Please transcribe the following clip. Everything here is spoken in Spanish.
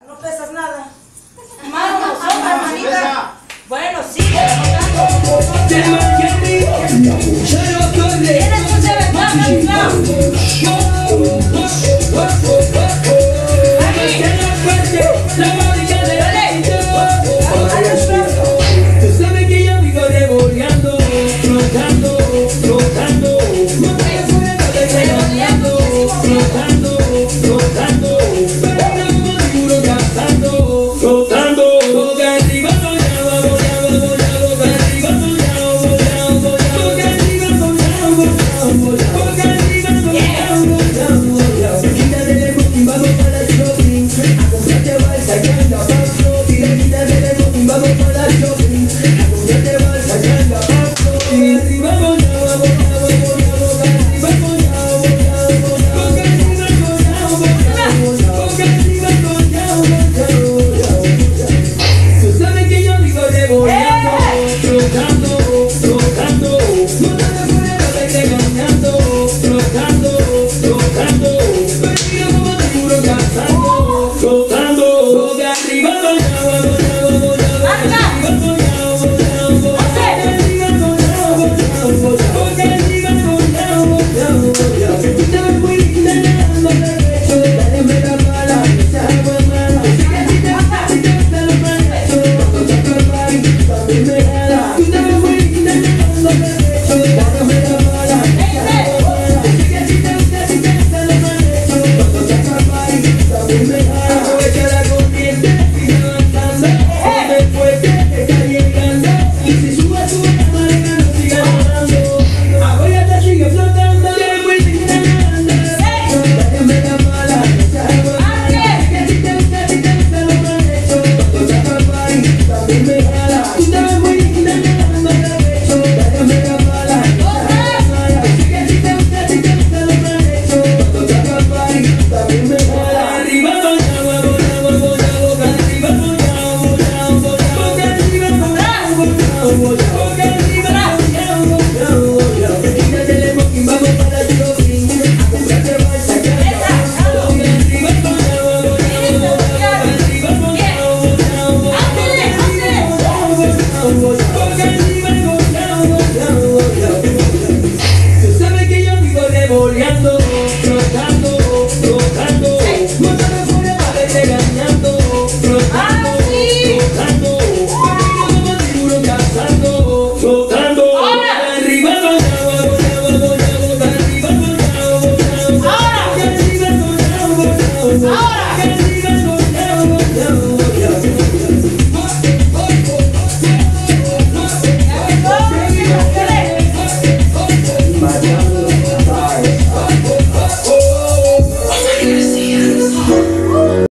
No pesas nada. Mano, nosotros, hermanita. Pesa. Bueno, sigue Yeah. 我